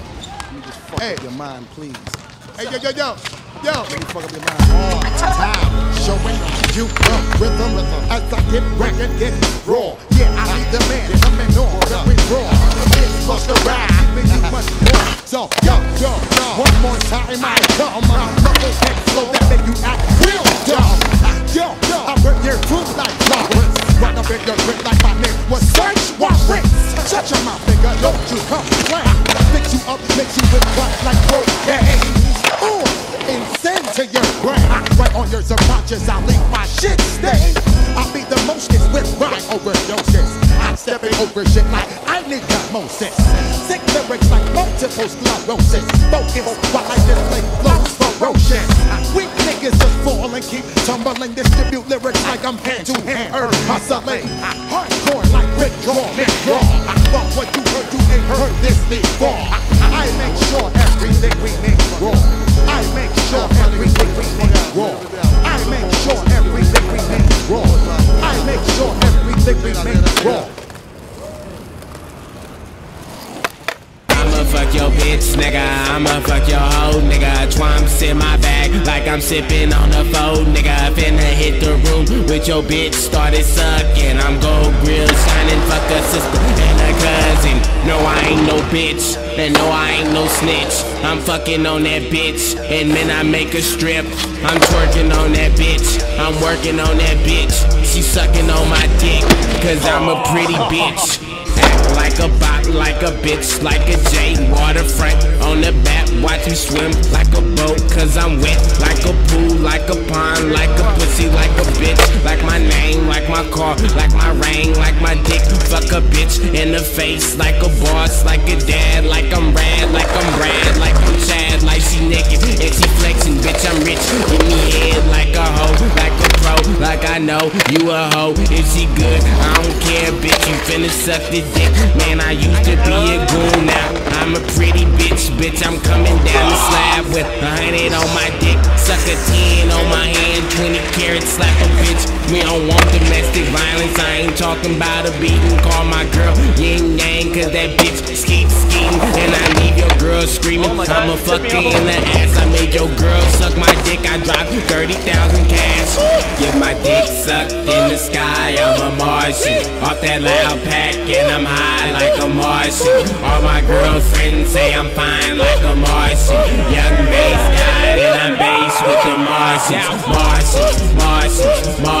just fuck Hey. up your mind, please. Hey, yo, yo, yo, yo. Let me fuck up your mind all time showing you the rhythm as I get ragged, get raw. Yeah, I need the man coming on, very raw. It's fuck around, giving you much more. So, yo, yo, one more time I come. My knuckles head flow that make you act real dumb. Yo, yo, I work your food like Lawrence. Run up in your grip like my name was Search Warrants. Shut your mouth, nigga, don't you complain. Up, with crack like cocaine. Ooh, insane to your brain. Right on your subconscious, I'll leave my shit stain. I'll be the mostest with rhyme overdoses. I'm stepping over shit like I need osmosis. Sick lyrics like multiple sclerosis. Focus while I display flows ferocious. Weak niggas just fall and keep tumbling. Distribute lyrics like I'm hand to hand. Earth hustling. Hardcore like Rick Draw, Mick Draw. But what you heard, you ain't heard this before. I make sure everything we make raw. I make sure everything we make raw. I make sure everything we make raw. I make sure everything we make raw. I'ma fuck your bitch, nigga. I'ma fuck your hoe, nigga. Twumps in my like I'm sipping on a phone, nigga. I finna hit the room with your bitch. Started sucking. I'm gold grill shining. Fuck a sister and a cousin. No, I ain't no bitch. And no, I ain't no snitch. I'm fucking on that bitch. And then I make a strip. I'm twerking on that bitch. I'm working on that bitch. She sucking on my dick. Cause I'm a pretty bitch. Act like a bop, like a bitch, like a J. Waterfront on the back, me swim like a boat, cause I'm wet, like a pool, like a pond, like a pussy, like a bitch, like my name, like my car, like my ring, like my dick. Fuck a bitch in the face, like a boss, like a dad, like I'm rad, like I'm Brad, like I'm Chad, like she naked and she flexing, bitch. I'm rich, give me head like a hoe, like a pro, like I know you a hoe. If she good, I don't care, bitch. You finna suck the dick, man. I used to be a goon, now I'm a pretty bitch, bitch. I'm coming down the slab with a hundred on my dick, suck a ten on my hand, twenty carats, slap a bitch. We don't want domestic violence. I ain't talking about a beating. Call my girl yin yang, cause that bitch skeet scheme, and I leave your girl screaming. I'ma fuck in the ass. I made your girl I dropped thirty thousand cash. Get my dick sucked in the sky. I'm a Martian. Off that loud pack, and I'm high like a Martian. All my girlfriends say I'm fine like a Martian. Young Based God, and I'm based with the Martians, Martians, Martians, Martians.